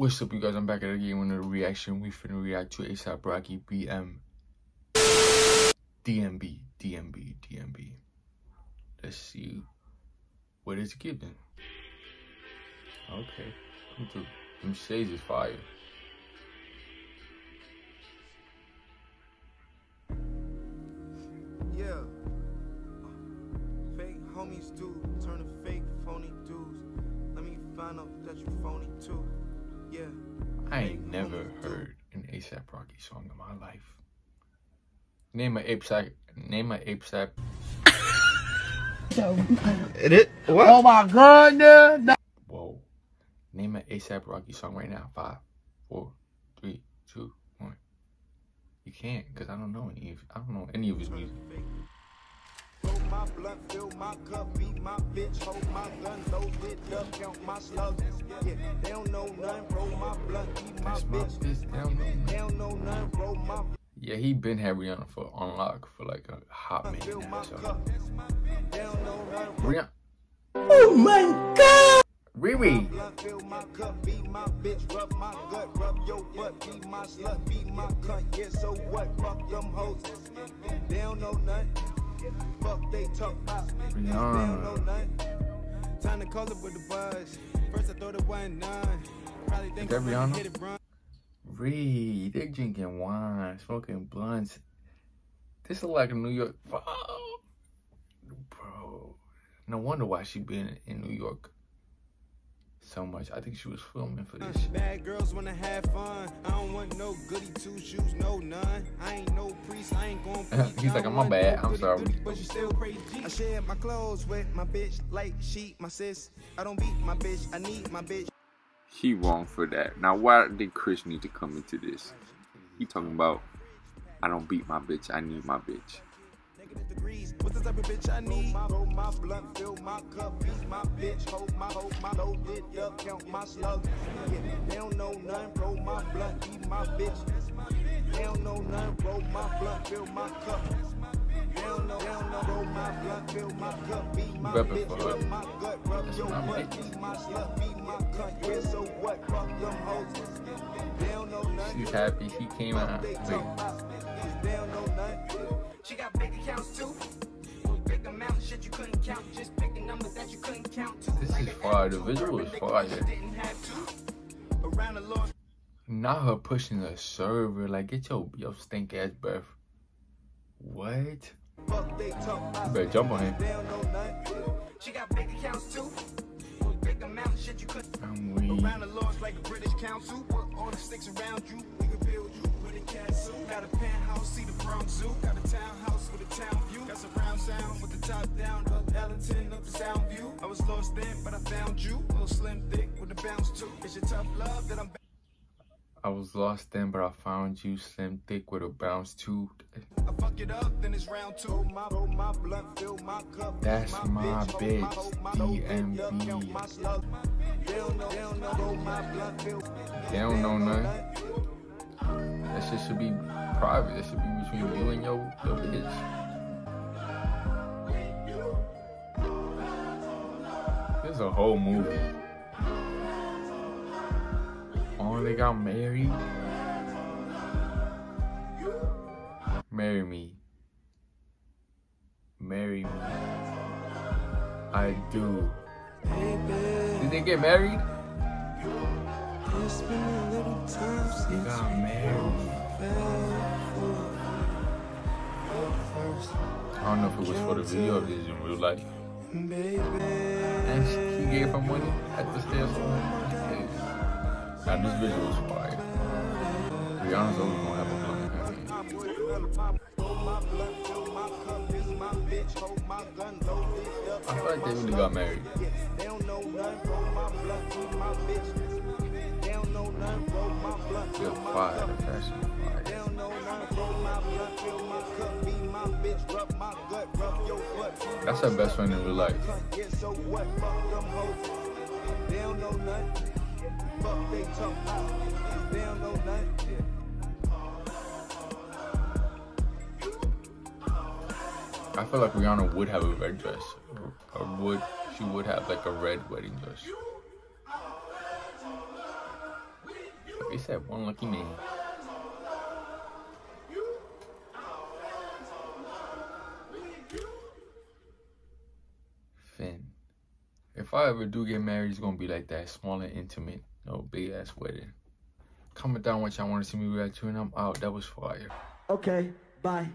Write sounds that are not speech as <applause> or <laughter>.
What's up, you guys? I'm back at it again with a reaction. We finna react to ASAP Rocky BM. DMB, DMB, DMB. Let's see what it's giving. Okay. Come through. Them shades is fire. Yeah. Fake homies do turn to fake phony dudes. Let me find out that you phony too. Yeah. I ain't never heard an ASAP Rocky song in my life. Name a ASAP. Name a ASAP. <laughs> It is what? Oh my god, dude. Whoa. Name an ASAP Rocky song right now. Five, four, three, two, one. You can't, cause I don't know any. Of, I don't know any of his music. My blunt, fill my cup, beat my bitch, hold my gun, loaded up, count my slugs. Yeah, they don't know my Yeah, he been had Rihanna for unlock for like a hot minute now. So cup. They don't know nothing. Rihanna, Oh my god. Riri. Blunt, fill my cup, beat my bitch, rub my gut, rub your butt, beat my slut, beat my cunt. Yeah, so what? Fuck them hoes. They don't know nothing. Fuck they talk about. They don't know Rihanna. nothing. Time to call it with the buzz. First I thought it wasn't none. Probably think that I'm gonna Rihanna? Get it, bro. Ree, they drinking wine, smoking blunts. This is like a New York. Oh, bro, no wonder why she been in New York so much. I think she was filming for this. Bad girls wanna have fun. I don't want no goody two shoes, no none. I ain't no priest, I ain't <laughs> preach. He's like, I don't "My bad, I'm sorry." But you still crazy. I share my clothes with my bitch like she my sis. I don't beat my bitch, I need my bitch. He wrong for that. Now, why did Chris need to come into this? He talking about, I don't beat my bitch, I need my bitch. What's bitch I need? My fill my my bitch, hold my my count my slugs. They don't know. Roll my beat my bitch. My fill my cup. They don't know, they don't know. Roll my blunt, fill my cup, beat my Reppin' bitch, for her. rub my gut, rub That's your my butt, bitch. beat my slut, beat my cunt. Yeah, so what? Fuck them hoes. They don't know nothing. She's happy. She came out. Wait, talk about, they don't know nothing. She got big accounts too. Big amount of shit you couldn't count. Just picking numbers that you couldn't count to. this is fire. The visual is fire. Didn't have to. Around the Lord. Not her pushing the server. Like, get your your stink ass breath. What? Fuck they talk about. You better jump on him. They don't know nothing. She got big accounts too. Big amount of shit you couldn't. I'm weak. Around the laws like a British council. Put all the sticks around you. We can build you with a castle. Got a penthouse, see the Bronx Zoo. Got a townhouse with a town view. Got surround sound with the top down. Up Ellington, up the sound view. I was lost then, but I found you. Little slim thick with a bounce too. It's your tough love that I'm. I was lost then, but I found you slim thick with a bounce too. I fuck it up, then it's round two. My, roll my blunt, fill my cup. That's beat my bitch, DMB. up, count my slug. They don't know, they don't know. Roll my blunt, fill. They don't know nothing. That shit should be private. That should be between you and your, your bitch. This is a whole movie. Oh, they got married. Marry me. Marry me. I do. Did they get married? They got married. I don't know if it was for the video or if it was in real life. And she, gave her money at the stairs. Now this visual is fire. Rihanna's always gonna have a blunt. I feel like they really got married. My fire. Fashion That's her best friend in real life. Fuck. They talk about. They don't know nothing. I feel like Rihanna would have a red dress. Or would she would have like a red wedding dress. They said one lucky man. If I ever do get married, it's gonna be like that, small and intimate, no big ass wedding. Comment down what y'all want to see me react to, and I'm out. That was fire. Okay, bye.